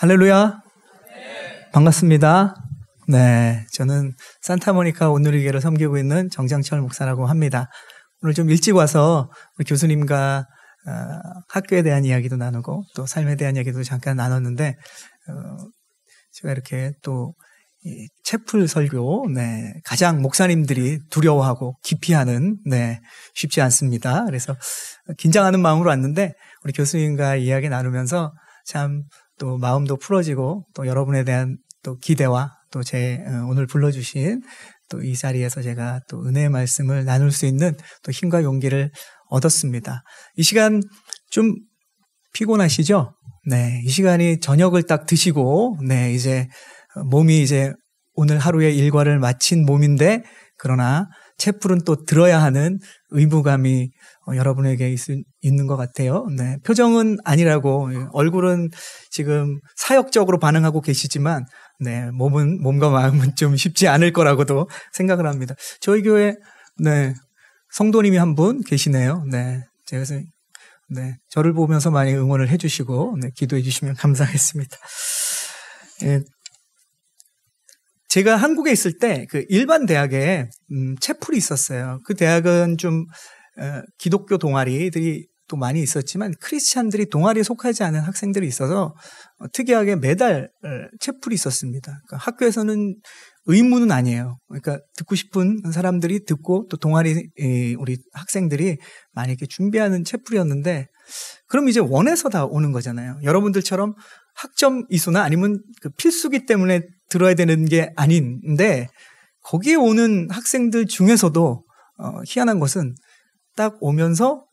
할렐루야. 반갑습니다. 네, 저는 산타모니카 온누리교를 섬기고 있는 정장철 목사라고 합니다. 오늘 좀 일찍 와서 우리 교수님과 어, 학교에 대한 이야기도 나누고 또 삶에 대한 이야기도 잠깐 나눴는데 어, 제가 이렇게 또 채플 설교, 네, 가장 목사님들이 두려워하고 기피하는, 네, 쉽지 않습니다. 그래서 긴장하는 마음으로 왔는데 우리 교수님과 이야기 나누면서 참 또 마음도 풀어지고 또 여러분에 대한 또 기대와 또제 어, 오늘 불러주신 또 이 자리에서 제가 또 은혜의 말씀을 나눌 수 있는 또 힘과 용기를 얻었습니다. 이 시간 좀 피곤하시죠? 네. 이 시간이 저녁을 딱 드시고, 네, 이제 몸이 이제 오늘 하루의 일과를 마친 몸인데, 그러나 채플은 또 들어야 하는 의무감이 어, 여러분에게 있, 있는 것 같아요. 네. 표정은 아니라고, 얼굴은 지금 사역적으로 반응하고 계시지만, 네, 몸은, 몸과 마음은 좀 쉽지 않을 거라고도 생각을 합니다. 저희 교회, 네, 성도님이 한 분 계시네요. 네. 제가 네. 저를 보면서 많이 응원을 해 주시고, 네, 기도해 주시면 감사하겠습니다. 예, 제가 한국에 있을 때 그 일반 대학에 음, 채플이 있었어요. 그 대학은 좀 어, 기독교 동아리들이 또 많이 있었지만 크리스찬들이 동아리에 속하지 않은 학생들이 있어서 어, 특이하게 매달 어, 채플이 있었습니다. 그러니까 학교에서는 의무는 아니에요. 그러니까 듣고 싶은 사람들이 듣고 또 동아리 우리 학생들이 많이 이렇게 준비하는 채플이었는데 그럼 이제 원해서 다 오는 거잖아요. 여러분들처럼 학점 이수나 아니면 그 필수기 때문에 들어야 되는 게 아닌데 거기에 오는 학생들 중에서도 어, 희한한 것은 딱 오면서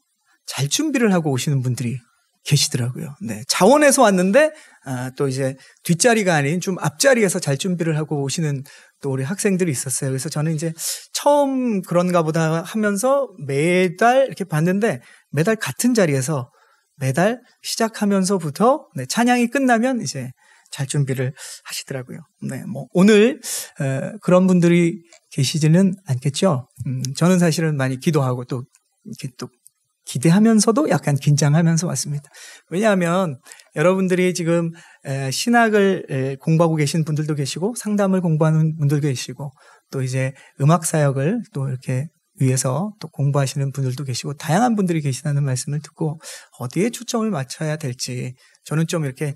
잘 준비를 하고 오시는 분들이 계시더라고요. 네. 자원에서 왔는데, 아, 또 이제 뒷자리가 아닌 좀 앞자리에서 잘 준비를 하고 오시는 또 우리 학생들이 있었어요. 그래서 저는 이제 처음 그런가 보다 하면서 매달 이렇게 봤는데 매달 같은 자리에서 매달 시작하면서부터 네, 찬양이 끝나면 이제 잘 준비를 하시더라고요. 네, 뭐 오늘 어, 그런 분들이 계시지는 않겠죠. 음, 저는 사실은 많이 기도하고 또 이렇게 또 기대하면서도 약간 긴장하면서 왔습니다. 왜냐하면 여러분들이 지금 신학을 공부하고 계신 분들도 계시고 상담을 공부하는 분들도 계시고 또 이제 음악 사역을 또 이렇게 위해서 또 공부하시는 분들도 계시고 다양한 분들이 계시다는 말씀을 듣고 어디에 초점을 맞춰야 될지 저는 좀 이렇게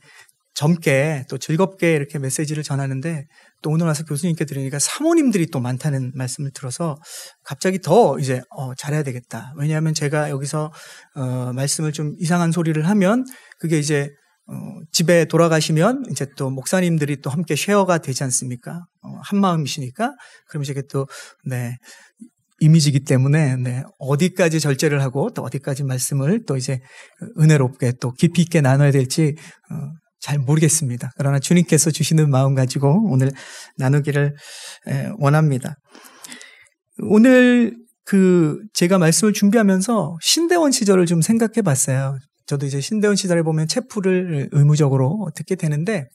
젊게 또 즐겁게 이렇게 메시지를 전하는데 또 오늘 와서 교수님께 들으니까 사모님들이 또 많다는 말씀을 들어서 갑자기 더 이제 어, 잘해야 되겠다. 왜냐하면 제가 여기서 어, 말씀을 좀 이상한 소리를 하면 그게 이제 어, 집에 돌아가시면 이제 또 목사님들이 또 함께 쉐어가 되지 않습니까? 어, 한 마음이시니까 그럼 이제 또 네. 이미지기 때문에 네, 어디까지 절제를 하고 또 어디까지 말씀을 또 이제 은혜롭게 또 깊이 있게 나눠야 될지 어, 잘 모르겠습니다. 그러나 주님께서 주시는 마음 가지고 오늘 나누기를 원합니다. 오늘 그 제가 말씀을 준비하면서 신대원 시절을 좀 생각해 봤어요. 저도 이제 신대원 시절에 보면 체프를 의무적으로 듣게 되는데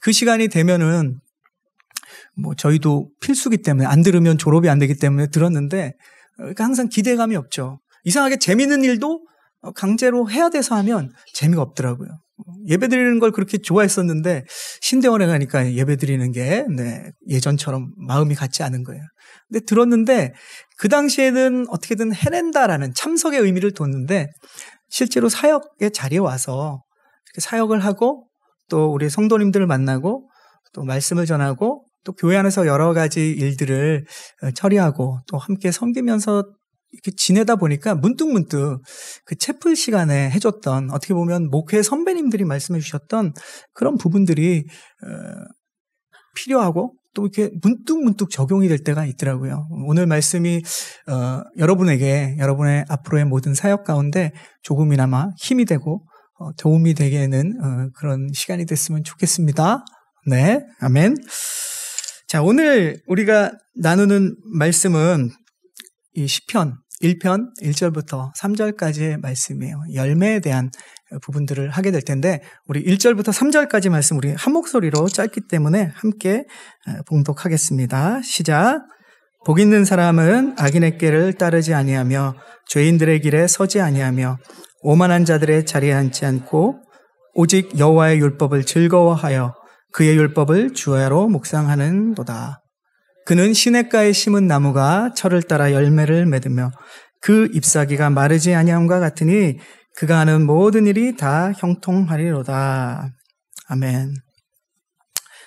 그 시간이 되면은 뭐 저희도 필수기 때문에 안 들으면 졸업이 안 되기 때문에 들었는데 그러니까 항상 기대감이 없죠. 이상하게 재밌는 일도 강제로 해야 돼서 하면 재미가 없더라고요. 예배 드리는 걸 그렇게 좋아했었는데 신대원에 가니까 예배 드리는 게 네, 예전처럼 마음이 같지 않은 거예요. 근데 들었는데 그 당시에는 어떻게든 해낸다라는 참석의 의미를 뒀는데 실제로 사역의 자리에 와서 사역을 하고 또 우리 성도님들을 만나고 또 말씀을 전하고 또 교회 안에서 여러 가지 일들을 어, 처리하고 또 함께 섬기면서 이렇게 지내다 보니까 문득 문득 그 채플 시간에 해줬던 어떻게 보면 목회 선배님들이 말씀해 주셨던 그런 부분들이 어, 필요하고 또 이렇게 문득 문득 적용이 될 때가 있더라고요. 오늘 말씀이 어, 여러분에게 여러분의 앞으로의 모든 사역 가운데 조금이나마 힘이 되고 어, 도움이 되게는 어, 그런 시간이 됐으면 좋겠습니다. 네, 아멘. 자, 오늘 우리가 나누는 말씀은 이 시편 1편 1절부터 3절까지의 말씀이에요. 열매에 대한 부분들을 하게 될 텐데 우리 1절부터 3절까지 말씀 우리 한 목소리로 짧기 때문에 함께 봉독하겠습니다. 시작. 복 있는 사람은 악인의 길을 따르지 아니하며 죄인들의 길에 서지 아니하며 오만한 자들의 자리에 앉지 않고 오직 여호와의 율법을 즐거워하여 그의 율법을 주야로 묵상하는도다. 그는 시냇가에 심은 나무가 철을 따라 열매를 맺으며 그 잎사귀가 마르지 아니함과 같으니 그가 하는 모든 일이 다 형통하리로다. 아멘.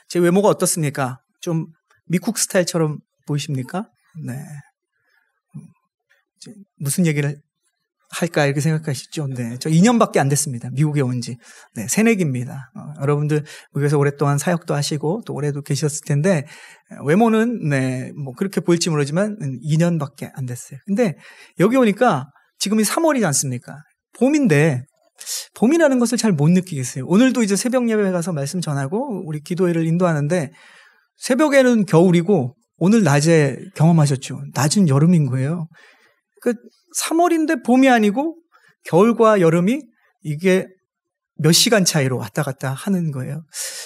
제 외모가 어떻습니까? 좀 미국 스타일처럼 보이십니까? 네. 무슨 얘기를 할까 이렇게 생각하시죠? 네. 저 2년밖에 안 됐습니다. 미국에 온 지. 네. 새내기입니다. 어, 여러분들 미국에서 오랫동안 사역도 하시고 또 올해도 계셨을 텐데 외모는 네. 뭐 그렇게 보일지 모르지만 2년밖에 안 됐어요. 근데 여기 오니까 지금이 3월이지 않습니까? 봄인데 봄이라는 것을 잘 못 느끼겠어요. 오늘도 이제 새벽 예배 가서 말씀 전하고 우리 기도회를 인도하는데 새벽에는 겨울이고 오늘 낮에 경험하셨죠. 낮은 여름인 거예요. 그 3월인데 봄이 아니고 겨울과 여름이 이게 몇 시간 차이로 왔다 갔다 하는 거예요.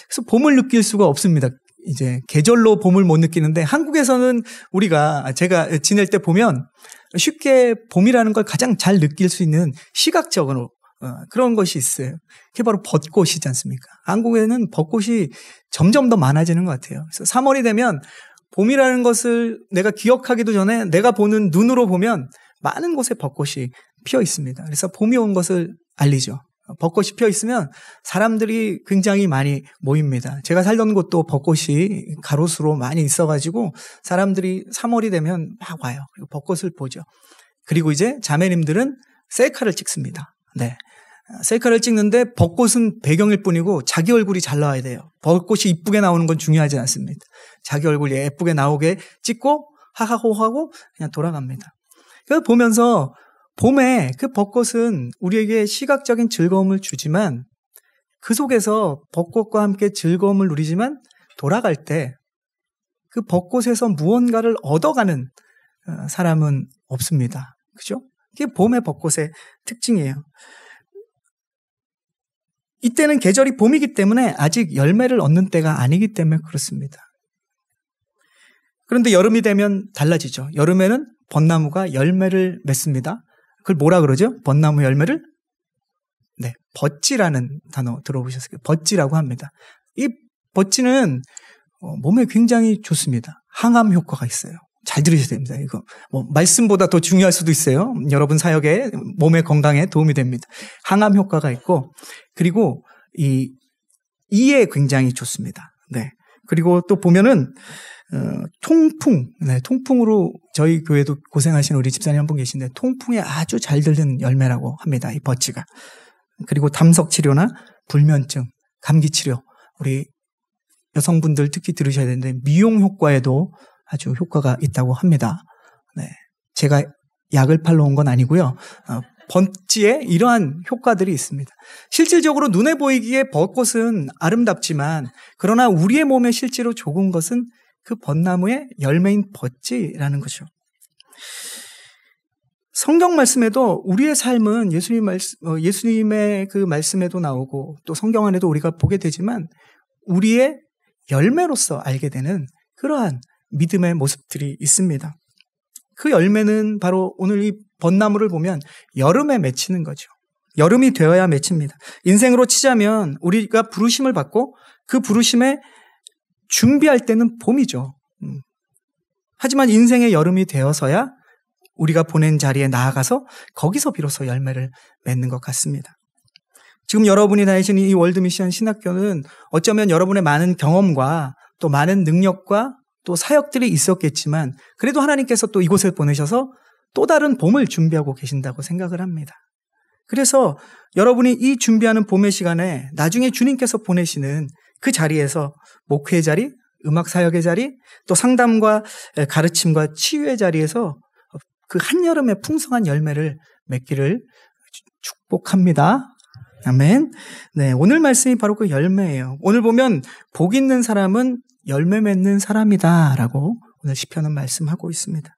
그래서 봄을 느낄 수가 없습니다. 이제 계절로 봄을 못 느끼는데 한국에서는 우리가 제가 지낼 때 보면 쉽게 봄이라는 걸 가장 잘 느낄 수 있는 시각적으로 어, 그런 것이 있어요. 그게 바로 벚꽃이지 않습니까? 한국에는 벚꽃이 점점 더 많아지는 것 같아요. 그래서 3월이 되면 봄이라는 것을 내가 기억하기도 전에 내가 보는 눈으로 보면 많은 곳에 벚꽃이 피어 있습니다. 그래서 봄이 온 것을 알리죠. 벚꽃이 피어 있으면 사람들이 굉장히 많이 모입니다. 제가 살던 곳도 벚꽃이 가로수로 많이 있어가지고 사람들이 3월이 되면 막 와요. 그리고 벚꽃을 보죠. 그리고 이제 자매님들은 셀카를 찍습니다. 네. 셀카를 찍는데 벚꽃은 배경일 뿐이고 자기 얼굴이 잘 나와야 돼요. 벚꽃이 이쁘게 나오는 건 중요하지 않습니다. 자기 얼굴 예쁘게 나오게 찍고 하하호 하고 그냥 돌아갑니다. 그 보면서 봄에 그 벚꽃은 우리에게 시각적인 즐거움을 주지만 그 속에서 벚꽃과 함께 즐거움을 누리지만 돌아갈 때 그 벚꽃에서 무언가를 얻어가는 어, 사람은 없습니다. 그죠? 이게 봄의 벚꽃의 특징이에요. 이때는 계절이 봄이기 때문에 아직 열매를 얻는 때가 아니기 때문에 그렇습니다. 그런데 여름이 되면 달라지죠. 여름에는 벚나무가 열매를 맺습니다. 그걸 뭐라 그러죠? 벚나무 열매를? 네, 버찌라는 단어 들어보셨어요? 버찌라고 합니다. 이 버찌는 어, 몸에 굉장히 좋습니다. 항암 효과가 있어요. 잘 들으셔야 됩니다. 이거 뭐 말씀보다 더 중요할 수도 있어요. 여러분 사역에 몸의 건강에 도움이 됩니다. 항암 효과가 있고 그리고 이 이에 굉장히 좋습니다. 네. 그리고 또 보면은 어, 통풍, 네, 통풍으로 저희 교회도 고생하시는 우리 집사님 한 분 계신데 통풍에 아주 잘 들는 열매라고 합니다. 이 버치가. 그리고 담석 치료나 불면증, 감기 치료, 우리 여성분들 특히 들으셔야 되는데 미용 효과에도 아주 효과가 있다고 합니다. 네. 제가 약을 팔러 온 건 아니고요. 어, 번지에 이러한 효과들이 있습니다. 실질적으로 눈에 보이기에 벚꽃은 아름답지만 그러나 우리의 몸에 실제로 좋은 것은 그 벚나무의 열매인 벚지라는 거죠. 성경 말씀에도 우리의 삶은 예수님 말씀, 어, 예수님의 그 말씀에도 나오고 또 성경 안에도 우리가 보게 되지만 우리의 열매로서 알게 되는 그러한 믿음의 모습들이 있습니다. 그 열매는 바로 오늘 이 벚나무를 보면 여름에 맺히는 거죠. 여름이 되어야 맺힙니다. 인생으로 치자면 우리가 부르심을 받고 그 부르심에 준비할 때는 봄이죠. 음. 하지만 인생의 여름이 되어서야 우리가 보낸 자리에 나아가서 거기서 비로소 열매를 맺는 것 같습니다. 지금 여러분이 다니시는 이 월드미션 신학교는 어쩌면 여러분의 많은 경험과 또 많은 능력과 또 사역들이 있었겠지만 그래도 하나님께서 또 이곳에 보내셔서 또 다른 봄을 준비하고 계신다고 생각을 합니다. 그래서 여러분이 이 준비하는 봄의 시간에 나중에 주님께서 보내시는 그 자리에서 목회 자리, 음악 사역의 자리, 또 상담과 가르침과 치유의 자리에서 그 한여름의 풍성한 열매를 맺기를 축복합니다. 아멘. 네, 오늘 말씀이 바로 그 열매예요. 오늘 보면 복 있는 사람은 열매 맺는 사람이다라고 오늘 시편은 말씀하고 있습니다.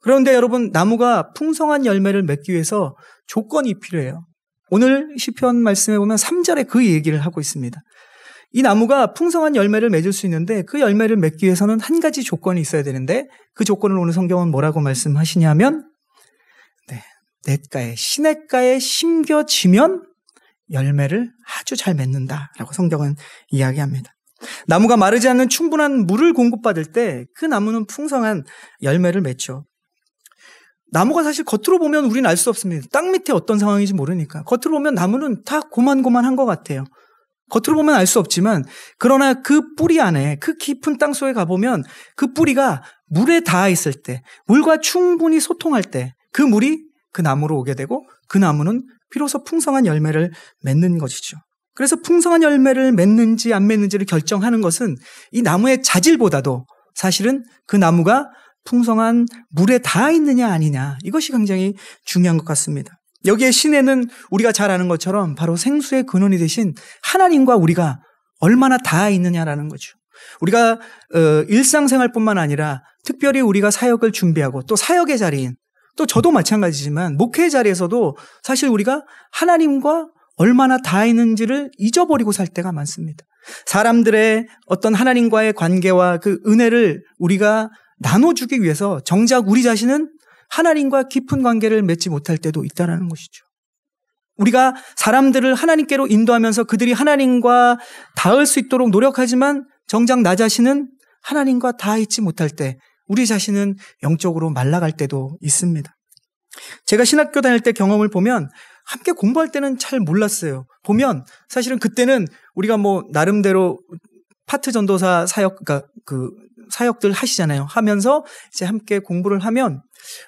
그런데 여러분 나무가 풍성한 열매를 맺기 위해서 조건이 필요해요. 오늘 시편 말씀에 보면 3절에 그 얘기를 하고 있습니다. 이 나무가 풍성한 열매를 맺을 수 있는데 그 열매를 맺기 위해서는 한 가지 조건이 있어야 되는데 그 조건을 오늘 성경은 뭐라고 말씀하시냐면 네, 냇가에 시냇가에 심겨지면 열매를 아주 잘 맺는다라고 성경은 이야기합니다. 나무가 마르지 않는 충분한 물을 공급받을 때 그 나무는 풍성한 열매를 맺죠. 나무가 사실 겉으로 보면 우리는 알 수 없습니다. 땅 밑에 어떤 상황인지 모르니까. 겉으로 보면 나무는 다 고만고만한 것 같아요. 겉으로 보면 알 수 없지만, 그러나 그 뿌리 안에, 그 깊은 땅 속에 가보면 그 뿌리가 물에 닿아 있을 때, 물과 충분히 소통할 때, 그 물이 그 나무로 오게 되고, 그 나무는 비로소 풍성한 열매를 맺는 것이죠. 그래서 풍성한 열매를 맺는지 안 맺는지를 결정하는 것은 이 나무의 자질보다도 사실은 그 나무가 풍성한 물에 닿아 있느냐 아니냐 이것이 굉장히 중요한 것 같습니다. 여기에 시내는 우리가 잘 아는 것처럼 바로 생수의 근원이 되신 하나님과 우리가 얼마나 닿아 있느냐라는 거죠. 우리가 어, 일상생활뿐만 아니라 특별히 우리가 사역을 준비하고 또 사역의 자리인 또 저도 마찬가지지만 목회의 자리에서도 사실 우리가 하나님과 얼마나 닿아 있는지를 잊어버리고 살 때가 많습니다. 사람들의 어떤 하나님과의 관계와 그 은혜를 우리가 나눠주기 위해서 정작 우리 자신은 하나님과 깊은 관계를 맺지 못할 때도 있다는 것이죠. 우리가 사람들을 하나님께로 인도하면서 그들이 하나님과 닿을 수 있도록 노력하지만 정작 나 자신은 하나님과 닿아 있지 못할 때 우리 자신은 영적으로 말라갈 때도 있습니다. 제가 신학교 다닐 때 경험을 보면 함께 공부할 때는 잘 몰랐어요. 보면 사실은 그때는 우리가 뭐 나름대로 파트 전도사 사역, 그러니까 그 사역들 하시잖아요. 하면서 이제 함께 공부를 하면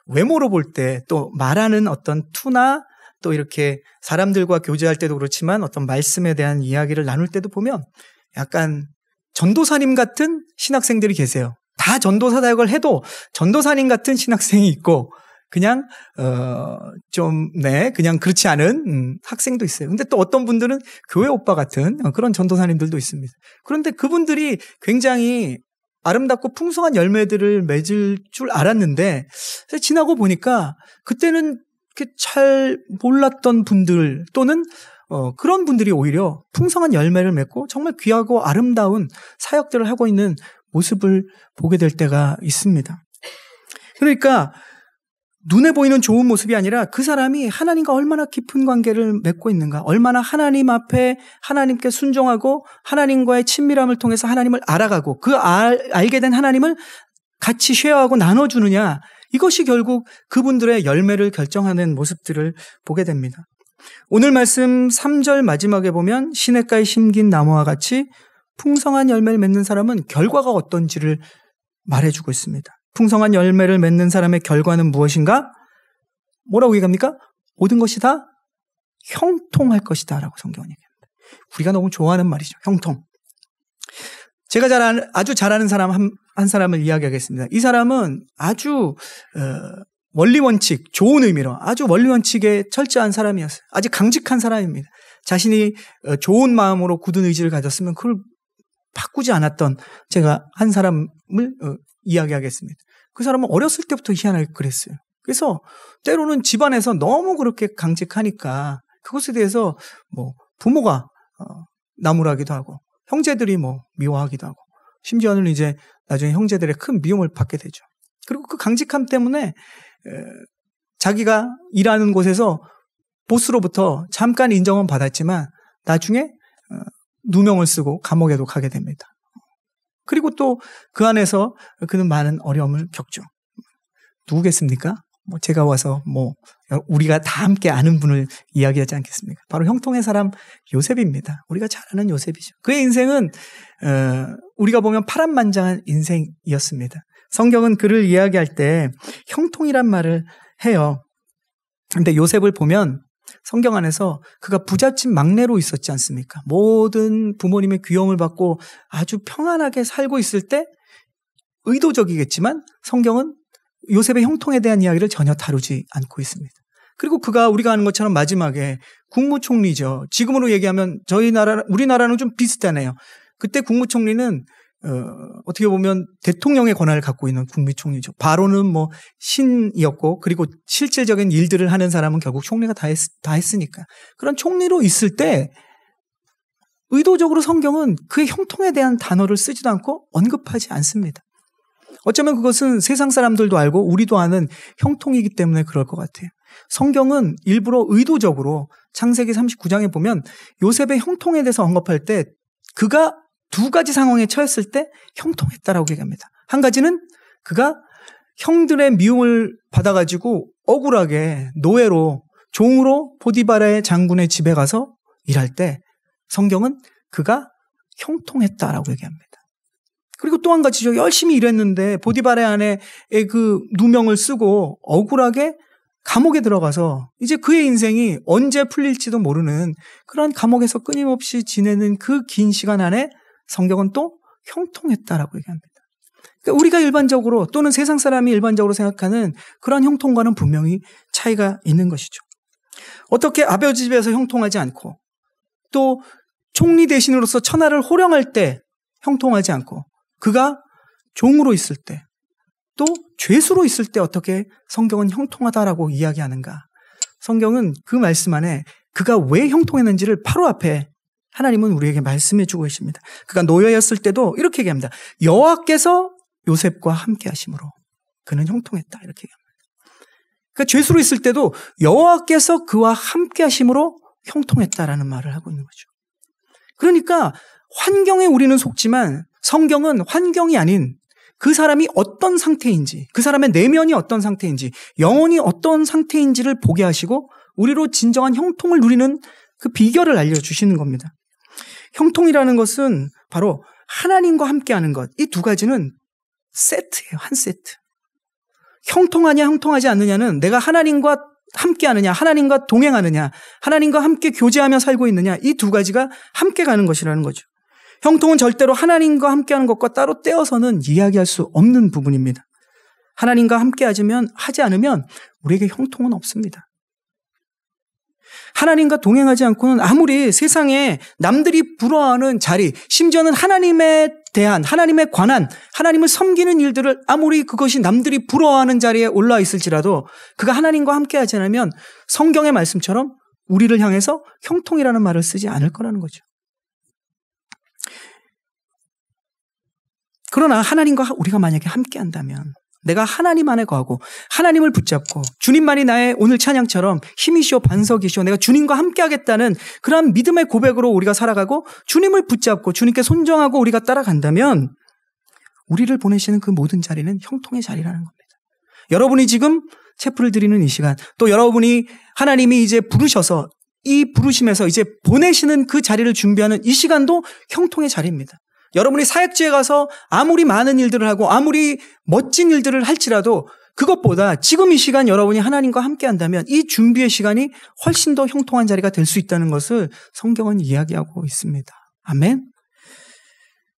외모로 볼 때 또 말하는 어떤 투나 또 이렇게 사람들과 교제할 때도 그렇지만 어떤 말씀에 대한 이야기를 나눌 때도 보면 약간 전도사님 같은 신학생들이 계세요. 다 전도사 사역을 해도 전도사님 같은 신학생이 있고 그냥 어좀네 그냥 그렇지 않은 음, 학생도 있어요. 근데 또 어떤 분들은 교회 오빠 같은 그런 전도사님들도 있습니다. 그런데 그분들이 굉장히 아름답고 풍성한 열매들을 맺을 줄 알았는데 지나고 보니까 그때는 이렇게 잘 몰랐던 분들 또는 어, 그런 분들이 오히려 풍성한 열매를 맺고 정말 귀하고 아름다운 사역들을 하고 있는 모습을 보게 될 때가 있습니다. 그러니까 눈에 보이는 좋은 모습이 아니라 그 사람이 하나님과 얼마나 깊은 관계를 맺고 있는가, 얼마나 하나님 앞에 하나님께 순종하고 하나님과의 친밀함을 통해서 하나님을 알아가고 그 알, 알게 된 하나님을 같이 쉐어하고 나눠주느냐, 이것이 결국 그분들의 열매를 결정하는 모습들을 보게 됩니다. 오늘 말씀 3절 마지막에 보면 시냇가에 심긴 나무와 같이 풍성한 열매를 맺는 사람은 결과가 어떤지를 말해주고 있습니다. 풍성한 열매를 맺는 사람의 결과는 무엇인가? 뭐라고 얘기합니까? 모든 것이 다 형통할 것이다. 라고 성경은 얘기합니다. 우리가 너무 좋아하는 말이죠. 형통. 제가 잘 아는, 아주 잘 아는 사람 한, 한 사람을 이야기하겠습니다. 이 사람은 아주, 어, 원리 원칙, 좋은 의미로 아주 원리 원칙에 철저한 사람이었어요. 아주 강직한 사람입니다. 자신이 어, 좋은 마음으로 굳은 의지를 가졌으면 그걸 바꾸지 않았던 제가 한 사람을 어, 이야기하겠습니다. 그 사람은 어렸을 때부터 희한하게 그랬어요. 그래서 때로는 집안에서 너무 그렇게 강직하니까 그것에 대해서 뭐 부모가 어, 나무라기도 하고 형제들이 뭐 미워하기도 하고 심지어는 이제 나중에 형제들의 큰 미움을 받게 되죠. 그리고 그 강직함 때문에 에, 자기가 일하는 곳에서 보스로부터 잠깐 인정은 받았지만 나중에 어, 누명을 쓰고 감옥에도 가게 됩니다. 그리고 또 그 안에서 그는 많은 어려움을 겪죠. 누구겠습니까? 뭐 제가 와서 뭐 우리가 다 함께 아는 분을 이야기하지 않겠습니까? 바로 형통의 사람 요셉입니다. 우리가 잘 아는 요셉이죠. 그의 인생은 어, 우리가 보면 파란만장한 인생이었습니다. 성경은 그를 이야기할 때 형통이란 말을 해요. 근데 요셉을 보면 성경 안에서 그가 부잣집 막내로 있었지 않습니까? 모든 부모님의 귀여움을 받고 아주 평안하게 살고 있을 때 의도적이겠지만 성경은 요셉의 형통에 대한 이야기를 전혀 다루지 않고 있습니다. 그리고 그가 우리가 아는 것처럼 마지막에 국무총리죠. 지금으로 얘기하면 저희 나라, 우리나라는 좀 비슷하네요. 그때 국무총리는 어, 어떻게 보면 대통령의 권한을 갖고 있는 국무총리죠. 바로는 뭐 신이었고 그리고 실질적인 일들을 하는 사람은 결국 총리가 다, 했, 다 했으니까 그런 총리로 있을 때 의도적으로 성경은 그의 형통에 대한 단어를 쓰지도 않고 언급하지 않습니다. 어쩌면 그것은 세상 사람들도 알고 우리도 아는 형통이기 때문에 그럴 것 같아요. 성경은 일부러 의도적으로 창세기 39장에 보면 요셉의 형통에 대해서 언급할 때 그가 두 가지 상황에 처했을 때 형통했다라고 얘기합니다. 한 가지는 그가 형들의 미움을 받아가지고 억울하게 노예로 종으로 포디바라의 장군의 집에 가서 일할 때 성경은 그가 형통했다라고 얘기합니다. 그리고 또 한 가지죠. 열심히 일했는데 보디바레 안에 그 누명을 쓰고 억울하게 감옥에 들어가서 이제 그의 인생이 언제 풀릴지도 모르는 그러한 감옥에서 끊임없이 지내는 그 긴 시간 안에 성경은 또 형통했다라고 얘기합니다. 그러니까 우리가 일반적으로 또는 세상 사람이 일반적으로 생각하는 그런 형통과는 분명히 차이가 있는 것이죠. 어떻게 아버지 집에서 형통하지 않고 또 총리 대신으로서 천하를 호령할 때 형통하지 않고 그가 종으로 있을 때 또 죄수로 있을 때 어떻게 성경은 형통하다라고 이야기하는가? 성경은 그 말씀 안에 그가 왜 형통했는지를 바로 앞에 하나님은 우리에게 말씀해 주고 계십니다. 그가 노예였을 때도 이렇게 얘기합니다. 여호와께서 요셉과 함께 하심으로 그는 형통했다. 이렇게 얘기합니다. 그러니까 죄수로 있을 때도 여호와께서 그와 함께 하심으로 형통했다라는 말을 하고 있는 거죠. 그러니까 환경에 우리는 속지만 성경은 환경이 아닌 그 사람이 어떤 상태인지, 그 사람의 내면이 어떤 상태인지, 영혼이 어떤 상태인지를 보게 하시고 우리로 진정한 형통을 누리는 그 비결을 알려주시는 겁니다. 형통이라는 것은 바로 하나님과 함께하는 것. 이 두 가지는 세트예요. 한 세트. 형통하냐, 형통하지 않느냐는 내가 하나님과 함께 하느냐, 하나님과 동행하느냐, 하나님과 함께 교제하며 살고 있느냐, 이 두 가지가 함께 가는 것이라는 거죠. 형통은 절대로 하나님과 함께 하는 것과 따로 떼어서는 이야기할 수 없는 부분입니다. 하나님과 함께 하지면, 하지 않으면 우리에게 형통은 없습니다. 하나님과 동행하지 않고는 아무리 세상에 남들이 부러워하는 자리, 심지어는 하나님에 대한, 하나님에 관한, 하나님을 섬기는 일들을 아무리 그것이 남들이 부러워하는 자리에 올라 있을지라도 그가 하나님과 함께 하지 않으면 성경의 말씀처럼 우리를 향해서 형통이라는 말을 쓰지 않을 거라는 거죠. 그러나 하나님과 우리가 만약에 함께 한다면 내가 하나님 안에 거하고 하나님을 붙잡고 주님만이 나의 오늘 찬양처럼 힘이시오 반석이시오 내가 주님과 함께 하겠다는 그러한 믿음의 고백으로 우리가 살아가고 주님을 붙잡고 주님께 손정하고 우리가 따라간다면 우리를 보내시는 그 모든 자리는 형통의 자리라는 겁니다. 여러분이 지금 체프를 드리는 이 시간 또 여러분이 하나님이 이제 부르셔서 이 부르심에서 이제 보내시는 그 자리를 준비하는 이 시간도 형통의 자리입니다. 여러분이 사역지에 가서 아무리 많은 일들을 하고 아무리 멋진 일들을 할지라도 그것보다 지금 이 시간 여러분이 하나님과 함께 한다면 이 준비의 시간이 훨씬 더 형통한 자리가 될 수 있다는 것을 성경은 이야기하고 있습니다. 아멘.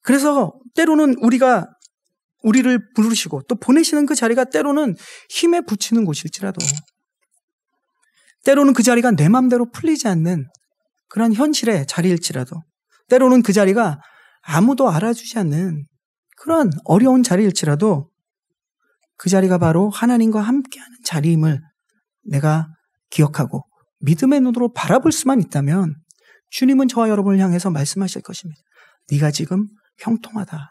그래서 때로는 우리가 우리를 부르시고 또 보내시는 그 자리가 때로는 힘에 붙이는 곳일지라도 때로는 그 자리가 내 마음대로 풀리지 않는 그런 현실의 자리일지라도 때로는 그 자리가 아무도 알아주지 않는 그런 어려운 자리일지라도 그 자리가 바로 하나님과 함께하는 자리임을 내가 기억하고 믿음의 눈으로 바라볼 수만 있다면 주님은 저와 여러분을 향해서 말씀하실 것입니다. 네가 지금 형통하다.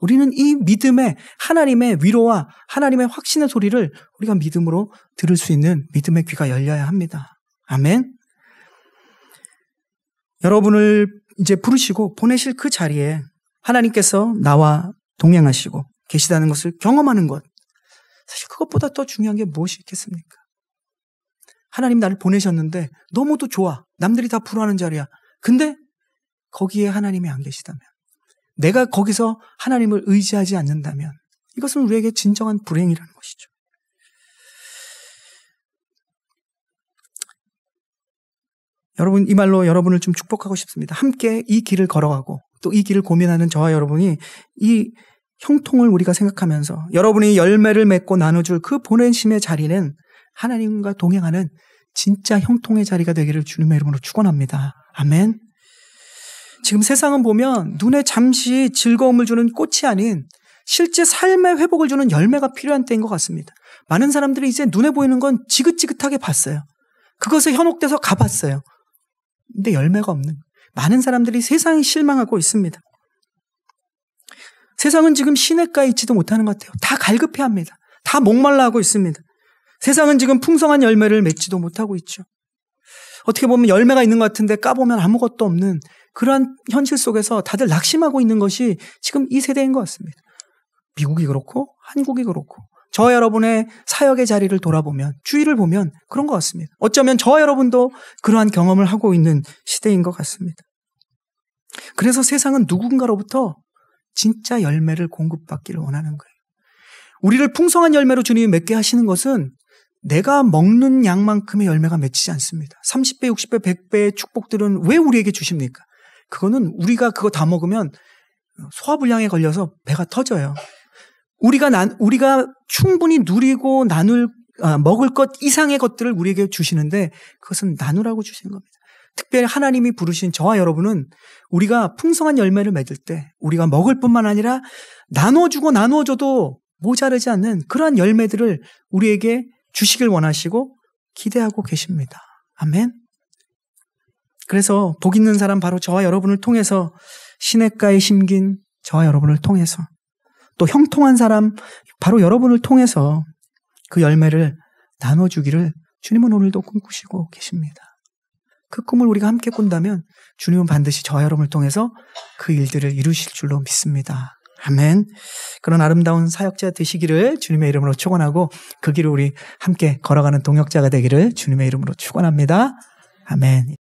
우리는 이 믿음의 하나님의 위로와 하나님의 확신의 소리를 우리가 믿음으로 들을 수 있는 믿음의 귀가 열려야 합니다. 아멘. 여러분을 이제 부르시고 보내실 그 자리에 하나님께서 나와 동행하시고 계시다는 것을 경험하는 것. 사실 그것보다 더 중요한 게 무엇이 있겠습니까? 하나님 나를 보내셨는데 너무도 좋아. 남들이 다 부러워하는 자리야. 근데 거기에 하나님이 안 계시다면 내가 거기서 하나님을 의지하지 않는다면 이것은 우리에게 진정한 불행이라는 것이죠. 여러분, 이 말로 여러분을 좀 축복하고 싶습니다. 함께 이 길을 걸어가고 또 이 길을 고민하는 저와 여러분이 이 형통을 우리가 생각하면서 여러분이 열매를 맺고 나눠줄 그 보내심의 자리는 하나님과 동행하는 진짜 형통의 자리가 되기를 주님의 이름으로 축원합니다. 아멘. 지금 세상은 보면 눈에 잠시 즐거움을 주는 꽃이 아닌 실제 삶의 회복을 주는 열매가 필요한 때인 것 같습니다. 많은 사람들이 이제 눈에 보이는 건 지긋지긋하게 봤어요. 그것에 현혹돼서 가봤어요. 근데 열매가 없는 많은 사람들이 세상에 실망하고 있습니다. 세상은 지금 시냇가에 있지도 못하는 것 같아요. 다 갈급해 합니다. 다 목말라 하고 있습니다. 세상은 지금 풍성한 열매를 맺지도 못하고 있죠. 어떻게 보면 열매가 있는 것 같은데 까보면 아무것도 없는 그러한 현실 속에서 다들 낙심하고 있는 것이 지금 이 세대인 것 같습니다. 미국이 그렇고 한국이 그렇고 저 여러분의 사역의 자리를 돌아보면 주위를 보면 그런 것 같습니다. 어쩌면 저 여러분도 그러한 경험을 하고 있는 시대인 것 같습니다. 그래서 세상은 누군가로부터 진짜 열매를 공급받기를 원하는 거예요. 우리를 풍성한 열매로 주님이 맺게 하시는 것은 내가 먹는 양만큼의 열매가 맺히지 않습니다. 30배, 60배, 100배의 축복들은 왜 우리에게 주십니까? 그거는 우리가 그거 다 먹으면 소화불량에 걸려서 배가 터져요. 우리가 난, 우리가 충분히 누리고 나눌, 아, 먹을 것 이상의 것들을 우리에게 주시는데 그것은 나누라고 주신 겁니다. 특별히 하나님이 부르신 저와 여러분은 우리가 풍성한 열매를 맺을 때 우리가 먹을 뿐만 아니라 나눠주고 나누어줘도 모자르지 않는 그러한 열매들을 우리에게 주시길 원하시고 기대하고 계십니다. 아멘. 그래서 복 있는 사람 바로 저와 여러분을 통해서 시냇가에 심긴 저와 여러분을 통해서 또 형통한 사람 바로 여러분을 통해서 그 열매를 나눠주기를 주님은 오늘도 꿈꾸시고 계십니다. 그 꿈을 우리가 함께 꾼다면 주님은 반드시 저와 여러분을 통해서 그 일들을 이루실 줄로 믿습니다. 아멘. 그런 아름다운 사역자 되시기를 주님의 이름으로 축원하고 그 길을 우리 함께 걸어가는 동역자가 되기를 주님의 이름으로 축원합니다. 아멘.